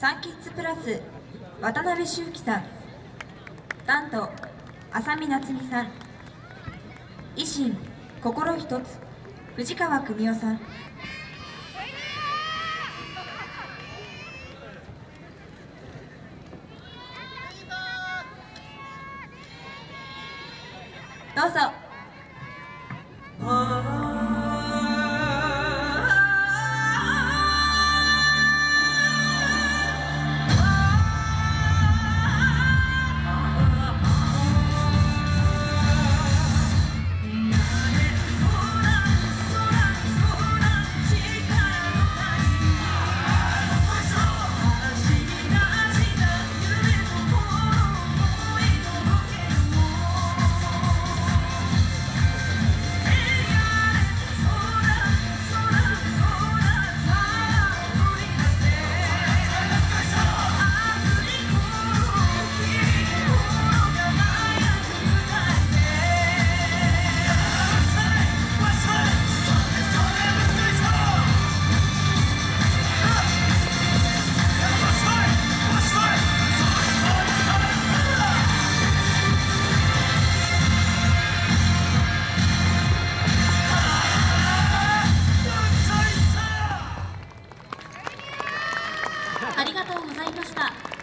サンキッズプラス渡辺修樹さん。なんと浅見夏美さん。維新心一つ。藤川邦夫さん。どうぞ。ありがとうございました。